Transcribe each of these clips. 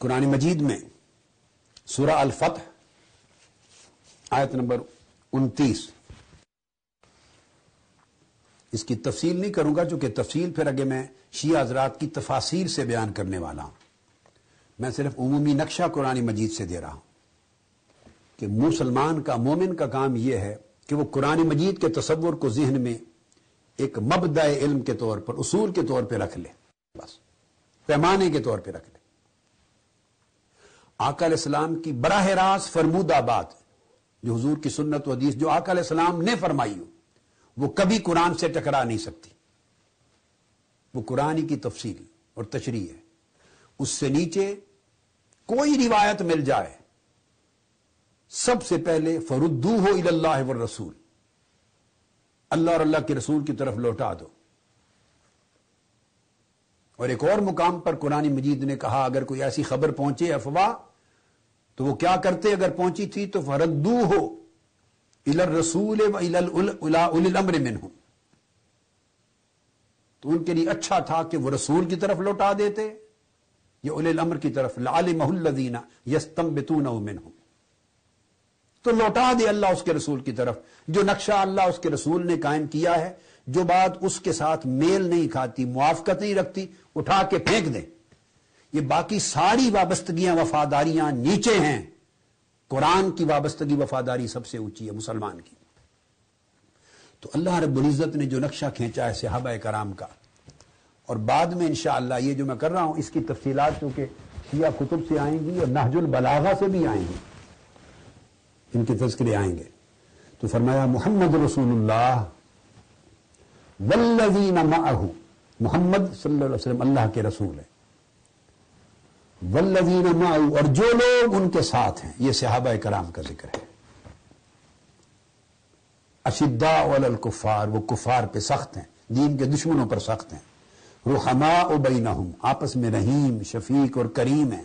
कुरान मजीद में सूरा अल फतह आयत नंबर उनतीस। इसकी तफसील नहीं करूँगा, चूँकि तफसील फिर आगे मैं शिया हजरात की तफासिर से बयान करने वाला हूँ। मैं सिर्फ़ उमूमी नक्शा कुरानी मजीद से दे रहा हूँ कि मुसलमान का, मोमिन का काम यह है कि वो कुरानी मजीद के तस्वुर को जहन में एक मबदा इल्म के तौर पर, उसूल के तौर पर रख ले। बस। पैमाने के तौर पर रख ले। आकल इस्लाम की बराह रास फरमूदा बात जो हजूर की सुन्नत हदीस जो आकल इस्लाम ने फरमाई हो वो कभी कुरान से टकरा नहीं सकती। वो कुरानी की तफसील और तशरी है। उससे नीचे कोई रिवायत मिल जाए, सबसे पहले फरुद्दू हो इल्लाह व रसूल। अल्लाह और अल्लाह के रसूल की तरफ़ लौटा दो। और एक और मुकाम पर कुरानी मजीद ने कहा, अगर कोई ऐसी खबर पहुँचे अफवाह तो वो क्या करते? अगर पहुँची थी तो फरद्दू हो। इलर रसूल मिन हो तो उनके लिए अच्छा था कि वो रसूल की तरफ़ लौटा देते। ये उल अमर की तरफ़ लाल महल्लदीना यस्तम बेतून मिन हो तो लौटा दे अल्लाह उसके रसूल की तरफ़। जो नक्शा अल्लाह उसके रसूल ने कायम किया है, जो बात उसके साथ मेल नहीं खाती, मुआफकत नहीं रखती, उठा के फेंक दे। ये बाकी सारी वाबस्तगियाँ, वफादारियाँ नीचे हैं। कुरान की वाबस्तगी, वफादारी सबसे ऊँची है मुसलमान की। तो अल्लाह रब्बुल ने जो नक्शा खींचा है सहाबा कराम का, और बाद में इंशाला ये जो मैं कर रहा हूँ, इसकी तफसीलात चूँकि शिया कुतुब से आएँगी और नहजुल बलागा से भी आएँगी, इनके तस्करे आएँगे। तो फरमाया, मोहम्मद रसूलुल्लाह, वल्लजीन माहू मोहम्मद सल्लल्लाहु अलैहि वसल्लम अल्लाह के रसूल है। वल्लजीन माऊ और जो लोग उनके साथ हैं, ये सहाबा कराम का ज़िक्र है। अशिद्दा कुफार, वो कुफार पे सख्त हैं, दीन के दुश्मनों पर सख्त हैं। रुहमा उबैनहुम आपस में रहीम, शफीक और करीम है।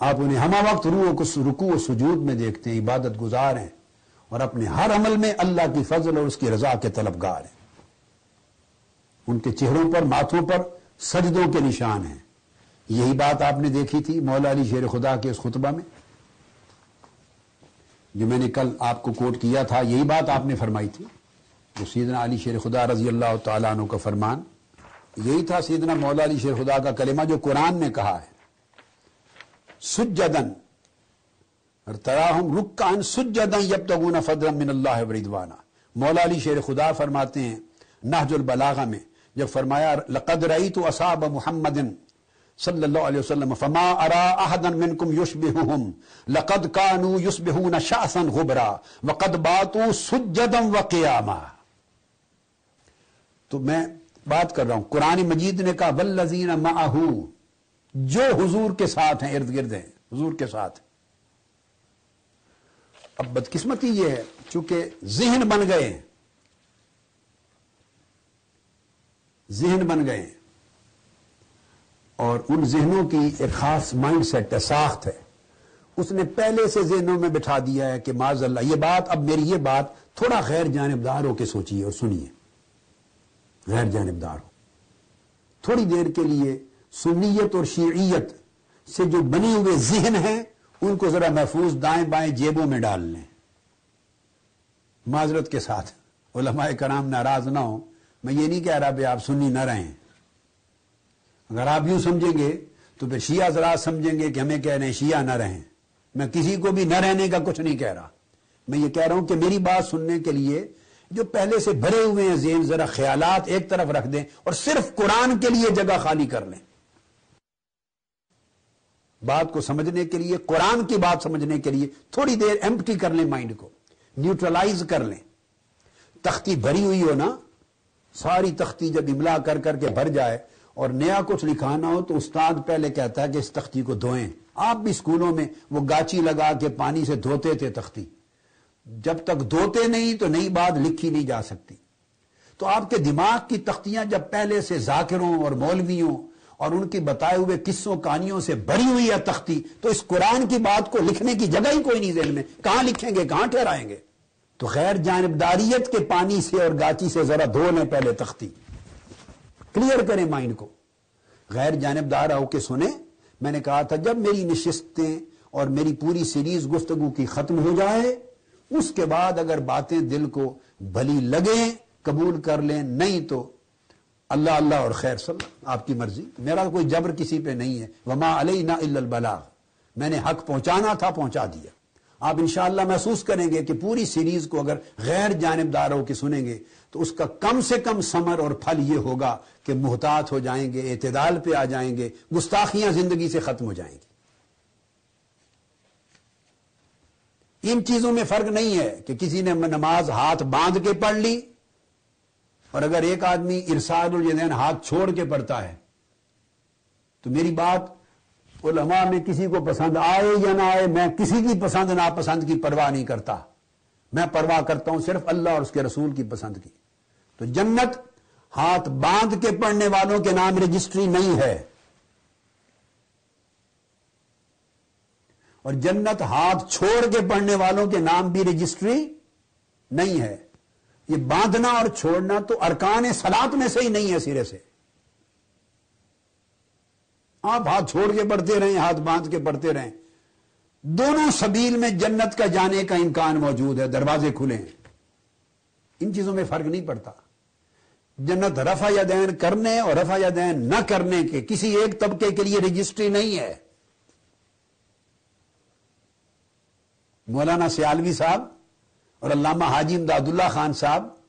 आप उन्हें हमा वक्त रूह को रुकू सुजूद में देखते हैं, इबादत गुजार हैं, और अपने हर अमल में अल्लाह की फजल और उसकी रजा के तलबगार हैं। उनके चेहरों पर, माथों पर सजदों के निशान हैं। यही बात आपने देखी थी मौला अली शेर खुदा के उस खुतबा में, जो मैंने कल आपको कोट किया था। यही बात आपने फरमाई थी। जो सीदना अली शेर खुदा रज़ी अल्लाह तु का फरमान, यही था सीदना मौला अली शेर खुदा का कलेमा जो कुरान ने कहा है। सुजदन और तराहम रुक्कान सुजदन यब तगुना फदरम मिन मौला अली शेर खुदा फरमाते हैं, नाहजुल बलागा में जब फरमाया, लकद रई तो असाब मोहम्मद सल्लल्लाहु फमा शासन वकद बातू क़ियामा. तो मैं बात कर रहा हूँ, कुरान मजीद ने कहा, वल्लजीन माहू जो हुजूर के साथ हैं इर्द गिर्द हैं के साथ अब बदकिस्मती ये है, चूँकि जहन बन गए जहन बन गए। और उन जहनों की एक खास माइंड सेट है साख्त है। उसने पहले से जहनों में बिठा दिया है कि माजल्ला ये बात, अब मेरी ये बात थोड़ा गैर जानबदार होकर सोचिए और सुनिए। गैर जानबदार हो थोड़ी देर के लिए सुनीयत और शीयत से जो बने हुए जहन हैं, उनको जरा महफूज दाएँ बाएँ जेबों में डाल लें। माजरत के साथ कराम नाराज़ ना हो। मैं ये नहीं कह रहा भाई आप सुन्नी ना रहें। अगर आप यूँ समझेंगे तो फिर शिया जरा समझेंगे कि हमें कह रहे हैं शिया ना रहें। मैं किसी को भी न रहने का कुछ नहीं कह रहा। मैं ये कह रहा हूँ कि मेरी बात सुनने के लिए जो पहले से भरे हुए हैं जेन, जरा ख्यालात एक तरफ़ रख दें और सिर्फ़ कुरान के लिए जगह खाली कर लें। बात को समझने के लिए, कुरान की बात समझने के लिए थोड़ी देर एम्प्टी कर लें माइंड को न्यूट्रलाइज कर लें। तख्ती भरी हुई हो ना सारी तख्ती जब इमला कर करके भर जाए और नया कुछ लिखाना हो तो उस्ताद पहले कहता है कि इस तख्ती को धोएँ। आप भी स्कूलों में वो गाची लगा के पानी से धोते थे तख्ती। जब तक धोते नहीं तो नई बात लिखी नहीं जा सकती। तो आपके दिमाग की तख्तियाँ जब पहले से जाकिरों और मौलवियों और उनकी बताए हुए किस्सों कहानियों से भरी हुई है तख्ती तो इस कुरान की बात को लिखने की जगह ही कोई नहीं जेल में। कहाँ लिखेंगे, कहाँ ठहराएँगे? तो गैर जानबदारियत के पानी से और गाची से जरा धो लें पहले तख्ती। क्लियर करें माइंड को। गैर जानबदार होकर सुने, मैंने कहा था जब मेरी नशस्तें और मेरी पूरी सीरीज़ गुफ्तगु की खत्म हो जाए, उसके बाद अगर बातें दिल को भली लगे, कबूल कर लें, नहीं तो अल्लाह अल्लाह और खैर सब आपकी मर्ज़ी। मेरा कोई जबर किसी पे नहीं है। वमा अलई ना बलाग। मैंने हक पहुंचाना था, पहुँचा दिया। आप इंशाला महसूस करेंगे कि पूरी सीरीज़ को अगर गैर जानबदारों की सुनेंगे तो उसका कम से कम समर और फल ये होगा कि मोहतात हो जाएँगे, एतदाल पे आ जाएँगे, गुस्ताखियाँ ज़िंदगी से खत्म हो जाएँगी। इन चीज़ों में फ़र्क नहीं है कि किसी ने नमाज़ हाथ बाँध के पढ़ ली, और अगर एक आदमी इरसाद जदैन हाथ छोड़ के पढ़ता है तो मेरी बात उलमा में किसी को पसंद आए या ना आए, मैं किसी की पसंद, नापसंद की परवाह नहीं करता। मैं परवाह करता हूँ सिर्फ़ अल्लाह और उसके रसूल की पसंद की। तो जन्नत हाथ बाँध के पढ़ने वालों के नाम रजिस्ट्री नहीं है। और जन्नत हाथ छोड़ के पढ़ने वालों के नाम भी रजिस्ट्री नहीं है। ये बांधना और छोड़ना तो अरकान सलात में से ही नहीं है सिरे से। आप हाथ छोड़ के पढ़ते रहें, हाथ बाँध के पढ़ते रहें। दोनों सबील में जन्नत का जाने का इम्कान मौजूद है, दरवाजे खुले हैं। इन चीज़ों में फ़र्क नहीं पड़ता। जन्नत रफा या दैन करने और रफा या दैन न करने के, किसी एक तबके के लिए रजिस्ट्री नहीं है। मौलाना सियालवी साहब और अल्लामा हाजी इमदादुल्ला खान साहब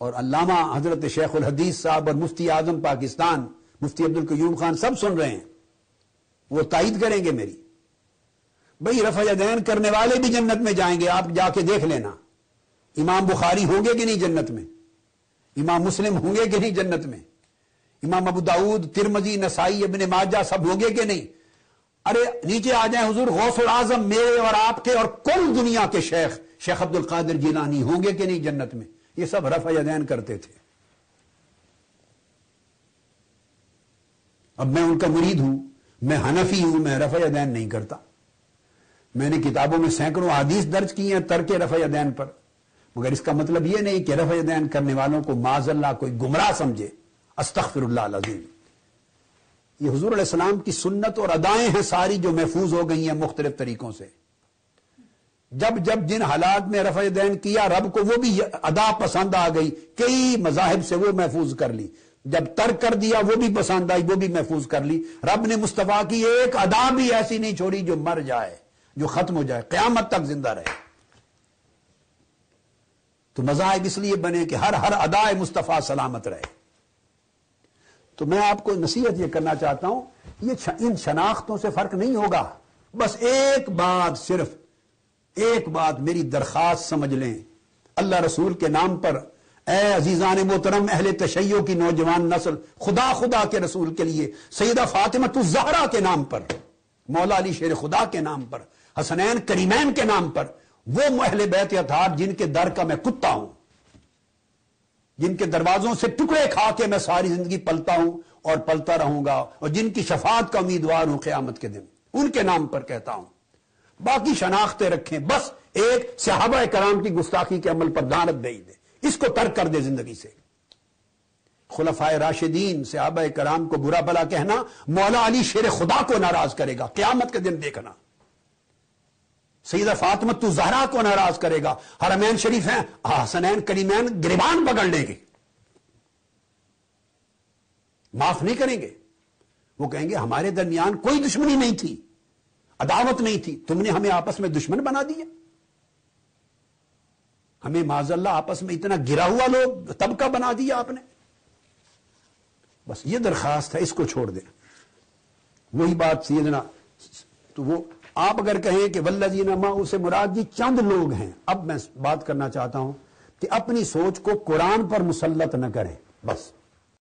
और अल्लामा हज़रत शेख हदीस साहब और मुफ्ती आज़म पाकिस्तान मुफ्ती अब्दुल कयूम खान सब सुन रहे हैं। वो तायद करेंगे मेरी। भाई, रफा दैन करने वाले भी जन्नत में जाएँगे, आप जाके देख लेना। इमाम बुखारी होंगे कि नहीं जन्नत में? इमाम मुस्लिम होंगे कि नहीं जन्नत में? इमाम अबू दाऊद, तिरमजी, नसाई अबन माजा सब होंगे कि नहीं? अरे, नीचे आ जाए हजूर, गौसुल आज़म, मेरे और आपके और कुल दुनिया के शेख शेख अब्दुल कादिर जिलानी होंगे कि नहीं जन्नत में? ये सब रफा दैन करते थे। अब मैं उनका मुरीद हूँ, मैं हनफी हूँ, मैं रफा दैन नहीं करता। मैंने किताबों में सैकड़ों आदीस दर्ज की हैं तर्क रफा दैन पर। मगर इसका मतलब यह नहीं कि रफा दैन करने वालों को माजल्ला कोई गुमराह समझे। अस्तखफिरजीम ये हजूर सलाम की सुन्नत और अदाएँ हैं सारी जो महफूज हो गई हैं मुख्तलिफ़ तरीकों से। जब जब जिन हालात में रफ़ दैन किया, रब को वो भी अदा पसंद आ गई, कई मजाहब से वो महफूज कर ली। जब तर्क कर दिया, वो भी पसंद आई, वो भी महफूज कर ली। रब ने मुस्तफ़ा की एक अदा भी ऐसी नहीं छोड़ी जो मर जाए, जो खत्म हो जाए, क्यामत तक ज़िंदा रहे। तो मजाहब इसलिए बने कि हर हर अदाए मुस्तफ़ा सलामत रहे। तो मैं आपको नसीहत यह करना चाहता हूँ, ये इन शनाख्तों से फ़र्क नहीं होगा। बस एक बात सिर्फ़, एक बात मेरी दरखास्त समझ लें। अल्लाह रसूल के नाम पर अजीजान मोहतरम, अहले तशैयों की नौजवान नस्ल, खुदा खुदा के रसूल के लिए सईदा फातिमा जहरा के नाम पर, मौला अली शेर खुदा के नाम पर, हसनैन करीमैन के नाम पर, वो महल बैत अथार जिनके दर का मैं कुत्ता हूँ। जिनके दरवाजों से टुकड़े खा के मैं सारी ज़िंदगी पलता हूँ और पलता रहूँगा, और जिनकी शफात का उम्मीदवार हूँ क्यामत के दिन, उनके नाम पर कहता हूँ। बाकी शनाख्तें रखें, बस एक सहाबा कराम की गुस्ताखी के अमल पर दानत दे दे। इसको तर्क कर दे ज़िंदगी से। खुलफाए राशिदीन, सहाबा कराम को बुरा भला कहना, मौला अली शेर खुदा को नाराज़ करेगा, क्यामत के दिन देखना। सईदा फातमत तू जहरा को नाराज़ करेगा, हरमैन शरीफ है हसनैन करीमैन गिरबान पकड़ लेंगे। माफ़ नहीं करेंगे। वो कहेंगे, हमारे दरमियान कोई दुश्मनी नहीं थी, अदावत नहीं थी, तुमने हमें आपस में दुश्मन बना दिया। हमें माजल्ला आपस में इतना गिरा हुआ लोग, तबका बना दिया आपने। बस ये दरखास्त है, इसको छोड़ दे। वही बात सीधना तो वो, आप अगर कहें कि वल्लजी नमा उसे मुराद जी, चंद लोग हैं। अब मैं बात करना चाहता हूँ कि अपनी सोच को कुरान पर मुसलत न करें। बस।